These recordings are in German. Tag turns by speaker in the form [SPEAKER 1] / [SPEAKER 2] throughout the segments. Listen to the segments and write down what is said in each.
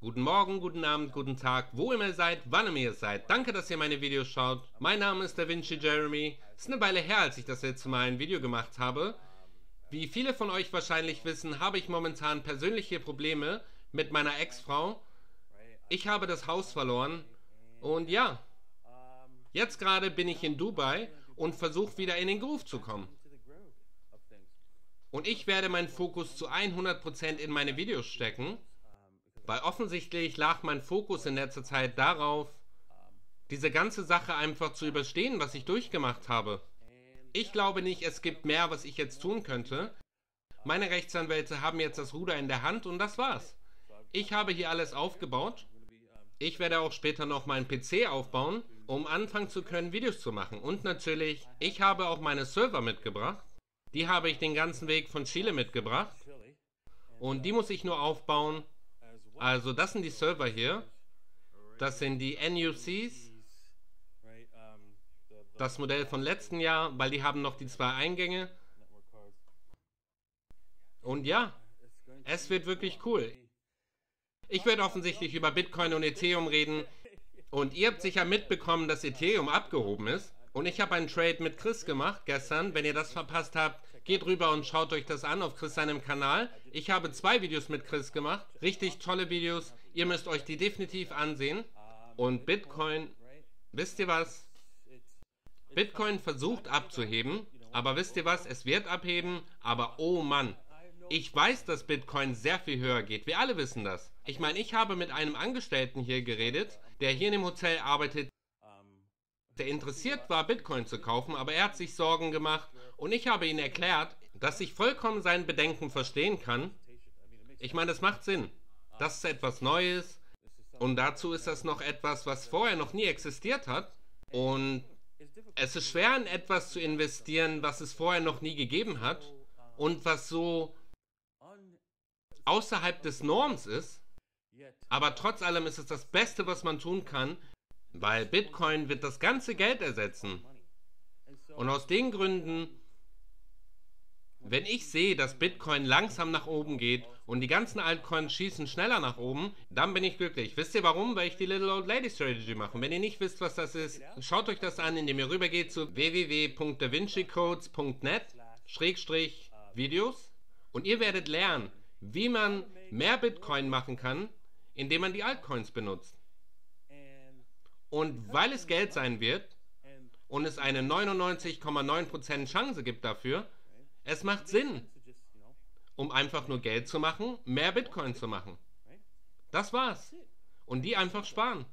[SPEAKER 1] Guten Morgen, guten Abend, guten Tag, wo immer ihr seid, wann immer ihr seid. Danke, dass ihr meine Videos schaut. Mein Name ist DaVinci Jeremy. Es ist eine Weile her, als ich das letzte Mal ein Video gemacht habe. Wie viele von euch wahrscheinlich wissen, habe ich momentan persönliche Probleme mit meiner Ex-Frau. Ich habe das Haus verloren und ja, jetzt gerade bin ich in Dubai und versuche wieder in den Groove zu kommen. Und ich werde meinen Fokus zu 100% in meine Videos stecken, weil offensichtlich lag mein Fokus in letzter Zeit darauf, diese ganze Sache einfach zu überstehen, was ich durchgemacht habe. Ich glaube nicht, es gibt mehr, was ich jetzt tun könnte. Meine Rechtsanwälte haben jetzt das Ruder in der Hand und das war's. Ich habe hier alles aufgebaut. Ich werde auch später noch meinen PC aufbauen, um anfangen zu können, Videos zu machen. Und natürlich, ich habe auch meine Server mitgebracht. Die habe ich den ganzen Weg von Chile mitgebracht. Und die muss ich nur aufbauen. Also das sind die Server hier. Das sind die NUCs. Das Modell von letzten Jahr, weil die haben noch die zwei Eingänge. Und ja, es wird wirklich cool. Ich werde offensichtlich über Bitcoin und Ethereum reden. Und ihr habt sicher mitbekommen, dass Ethereum abgehoben ist. Und ich habe einen Trade mit Chris gemacht gestern. Wenn ihr das verpasst habt, geht rüber und schaut euch das an auf Chris seinem Kanal. Ich habe zwei Videos mit Chris gemacht. Richtig tolle Videos. Ihr müsst euch die definitiv ansehen. Und Bitcoin, wisst ihr was? Bitcoin versucht abzuheben. Aber wisst ihr was? Es wird abheben. Aber oh Mann. Ich weiß, dass Bitcoin sehr viel höher geht. Wir alle wissen das. Ich meine, ich habe mit einem Angestellten hier geredet, der hier in dem Hotel arbeitet, der interessiert war, Bitcoin zu kaufen, aber er hat sich Sorgen gemacht und ich habe ihm erklärt, dass ich vollkommen sein Bedenken verstehen kann. Ich meine, das macht Sinn. Das ist etwas Neues und dazu ist das noch etwas, was vorher noch nie existiert hat. Und es ist schwer, in etwas zu investieren, was es vorher noch nie gegeben hat und was so außerhalb des Norms ist. Aber trotz allem ist es das Beste, was man tun kann, weil Bitcoin wird das ganze Geld ersetzen. Und aus den Gründen, wenn ich sehe, dass Bitcoin langsam nach oben geht und die ganzen Altcoins schießen schneller nach oben, dann bin ich glücklich. Wisst ihr warum? Weil ich die Little Old Lady Strategy mache. Und wenn ihr nicht wisst, was das ist, schaut euch das an, indem ihr rübergeht zu www.davincicodes.net Schrägstrich Videos und ihr werdet lernen, wie man mehr Bitcoin machen kann, indem man die Altcoins benutzt. Und weil es Geld sein wird und es eine 99,9% Chance gibt dafür, es macht Sinn, um einfach nur Geld zu machen, mehr Bitcoin zu machen. Das war's. Und die einfach sparen.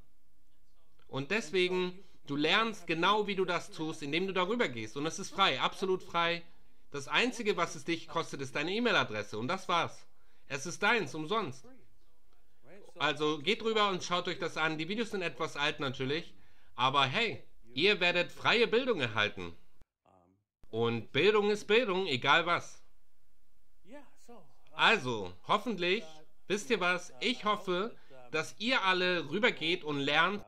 [SPEAKER 1] Und deswegen, du lernst genau, wie du das tust, indem du darüber gehst. Und es ist frei, absolut frei. Das Einzige, was es dich kostet, ist deine E-Mail-Adresse. Und das war's. Es ist deins, umsonst. Also geht rüber und schaut euch das an. Die Videos sind etwas alt natürlich, aber hey, ihr werdet freie Bildung erhalten. Und Bildung ist Bildung, egal was. Also, hoffentlich, wisst ihr was, ich hoffe, dass ihr alle rübergeht und lernt,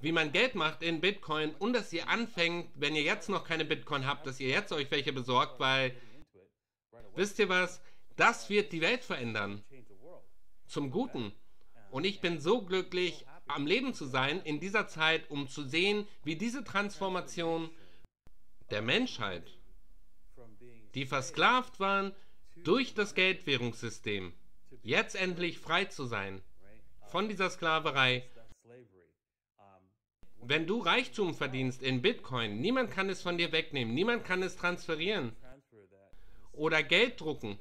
[SPEAKER 1] wie man Geld macht in Bitcoin und dass ihr anfängt, wenn ihr jetzt noch keine Bitcoin habt, dass ihr jetzt euch welche besorgt, weil, wisst ihr was, das wird die Welt verändern. Zum Guten. Und ich bin so glücklich, am Leben zu sein in dieser Zeit, um zu sehen, wie diese Transformation der Menschheit, die versklavt waren durch das Geldwährungssystem, jetzt endlich frei zu sein von dieser Sklaverei. Wenn du Reichtum verdienst in Bitcoin, niemand kann es von dir wegnehmen, niemand kann es transferieren oder Geld drucken.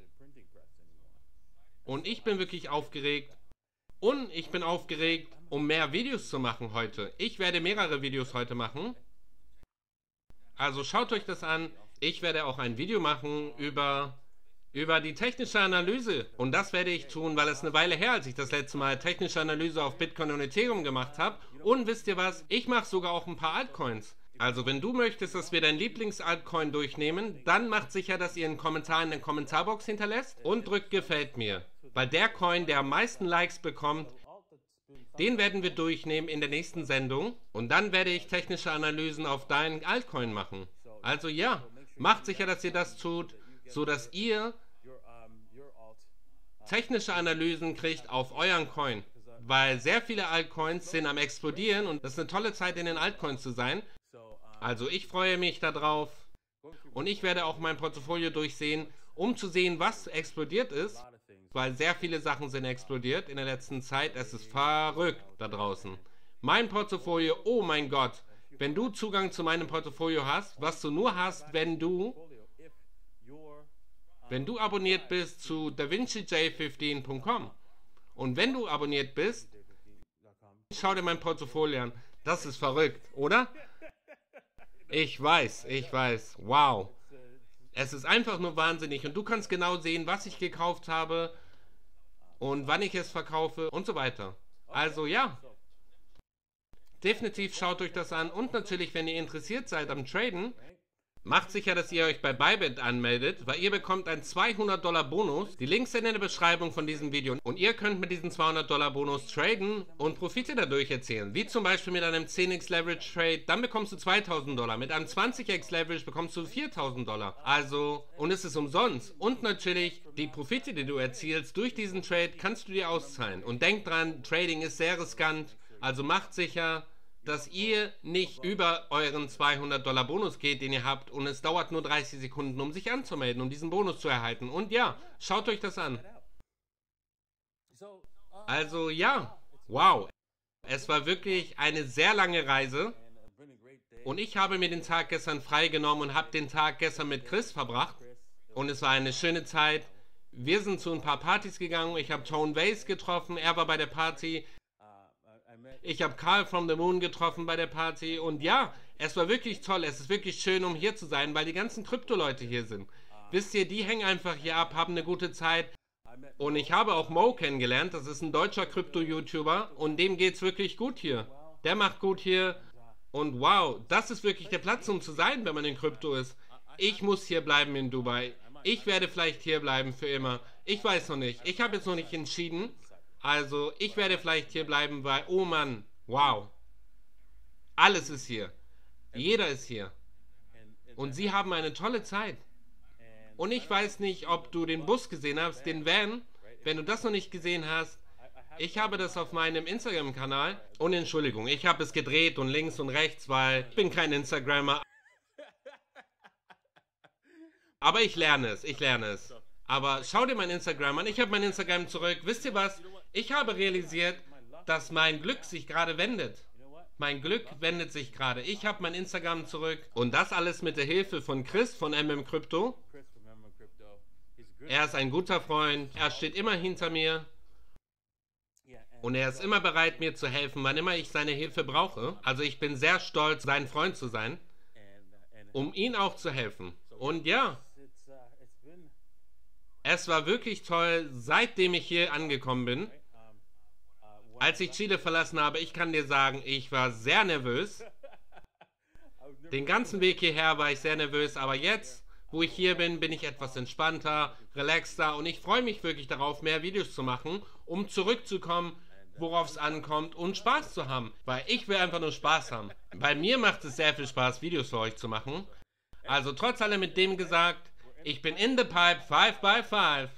[SPEAKER 1] Und ich bin wirklich aufgeregt, und ich bin aufgeregt, um mehr Videos zu machen heute. Ich werde mehrere Videos heute machen. Also schaut euch das an. Ich werde auch ein Video machen über, über die technische Analyse. Und das werde ich tun, weil es eine Weile her, als ich das letzte Mal technische Analyse auf Bitcoin und Ethereum gemacht habe. Und wisst ihr was? Ich mache sogar auch ein paar Altcoins. Also wenn du möchtest, dass wir dein Lieblings-Altcoin durchnehmen, dann macht sicher, dass ihr einen Kommentar in der Kommentarbox hinterlässt und drückt gefällt mir. Weil der Coin, der am meisten Likes bekommt, den werden wir durchnehmen in der nächsten Sendung und dann werde ich technische Analysen auf deinen Altcoin machen. Also ja, macht sicher, dass ihr das tut, so dass ihr technische Analysen kriegt auf euren Coin. Weil sehr viele Altcoins sind am explodieren und das ist eine tolle Zeit in den Altcoins zu sein. Also ich freue mich darauf und ich werde auch mein Portfolio durchsehen, um zu sehen, was explodiert ist, weil sehr viele Sachen sind explodiert in der letzten Zeit. Es ist verrückt da draußen. Mein Portfolio, oh mein Gott, wenn du Zugang zu meinem Portfolio hast, was du nur hast, wenn du wenn du abonniert bist zu davincij15.com und wenn du abonniert bist, schau dir mein Portfolio an. Das ist verrückt, oder? Ich weiß, ich weiß. Wow. Es ist einfach nur wahnsinnig und du kannst genau sehen, was ich gekauft habe und wann ich es verkaufe und so weiter. Also ja. Definitiv schaut euch das an und natürlich, wenn ihr interessiert seid am Traden, Macht sicher, dass ihr euch bei Bybit anmeldet, weil ihr bekommt einen 200 Dollar Bonus. Die Links sind in der Beschreibung von diesem Video. Und ihr könnt mit diesem 200 Dollar Bonus traden und Profite dadurch erzielen. Wie zum Beispiel mit einem 10x Leverage Trade, dann bekommst du 2000 Dollar. Mit einem 20x Leverage bekommst du 4000 Dollar. Also, und es ist umsonst. Und natürlich, die Profite, die du erzielst durch diesen Trade, kannst du dir auszahlen. Und denk dran, Trading ist sehr riskant. Also macht sicher, dass ihr nicht über euren 200 Dollar Bonus geht, den ihr habt und es dauert nur 30 Sekunden, um sich anzumelden, um diesen Bonus zu erhalten. Und ja, schaut euch das an. Also ja, wow. Es war wirklich eine sehr lange Reise und ich habe mir den Tag gestern freigenommen und habe den Tag gestern mit Chris verbracht und es war eine schöne Zeit. Wir sind zu ein paar Partys gegangen. Ich habe Tone Vase getroffen. Er war bei der Party. Ich habe Carl from the Moon getroffen bei der Party und ja, es war wirklich toll. Es ist wirklich schön, um hier zu sein, weil die ganzen Krypto-Leute hier sind. Wisst ihr, die hängen einfach hier ab, haben eine gute Zeit. Und ich habe auch Mo kennengelernt. Das ist ein deutscher Krypto-YouTuber und dem geht's wirklich gut hier. Der macht gut hier. Und wow, das ist wirklich der Platz, um zu sein, wenn man in Krypto ist. Ich muss hier bleiben in Dubai. Ich werde vielleicht hier bleiben für immer. Ich weiß noch nicht. Ich habe jetzt noch nicht entschieden. Also, ich werde vielleicht hier bleiben, weil, oh Mann, wow. Alles ist hier. Jeder ist hier. Und sie haben eine tolle Zeit. Und ich weiß nicht, ob du den Bus gesehen hast, den Van. Wenn du das noch nicht gesehen hast, ich habe das auf meinem Instagram-Kanal. Und Entschuldigung, ich habe es gedreht und links und rechts, weil ich bin kein Instagrammer. Aber ich lerne es, ich lerne es. Aber schau dir mein Instagram an. Ich habe mein Instagram zurück. Wisst ihr was? Ich habe realisiert, dass mein Glück sich gerade wendet. Mein Glück wendet sich gerade. Ich habe mein Instagram zurück. Und das alles mit der Hilfe von Chris von MM Crypto. Er ist ein guter Freund. Er steht immer hinter mir. Und er ist immer bereit, mir zu helfen, wann immer ich seine Hilfe brauche. Also ich bin sehr stolz, sein Freund zu sein, um ihm auch zu helfen. Und ja, es war wirklich toll, seitdem ich hier angekommen bin. Als ich Chile verlassen habe, ich kann dir sagen, ich war sehr nervös. Den ganzen Weg hierher war ich sehr nervös, aber jetzt, wo ich hier bin, bin ich etwas entspannter, relaxter und ich freue mich wirklich darauf, mehr Videos zu machen, um zurückzukommen, worauf es ankommt und Spaß zu haben. Weil ich will einfach nur Spaß haben. Bei mir macht es sehr viel Spaß, Videos für euch zu machen. Also trotz allem mit dem gesagt, ich bin in the pipe 5 by 5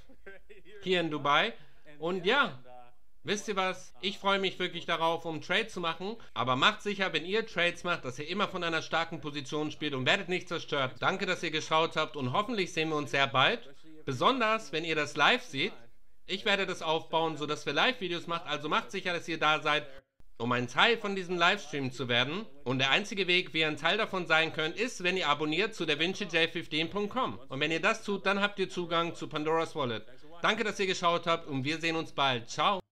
[SPEAKER 1] hier in Dubai. Und ja, wisst ihr was? Ich freue mich wirklich darauf, um Trades zu machen. Aber macht sicher, wenn ihr Trades macht, dass ihr immer von einer starken Position spielt und werdet nicht zerstört. Danke, dass ihr geschaut habt und hoffentlich sehen wir uns sehr bald. Besonders, wenn ihr das live seht. Ich werde das aufbauen, sodass wir Live-Videos machen. Also macht sicher, dass ihr da seid um ein Teil von diesem Livestream zu werden. Und der einzige Weg, wie ihr ein Teil davon sein könnt, ist, wenn ihr abonniert zu davincij15.com. Und wenn ihr das tut, dann habt ihr Zugang zu Pandoras Wallet. Danke, dass ihr geschaut habt und wir sehen uns bald. Ciao.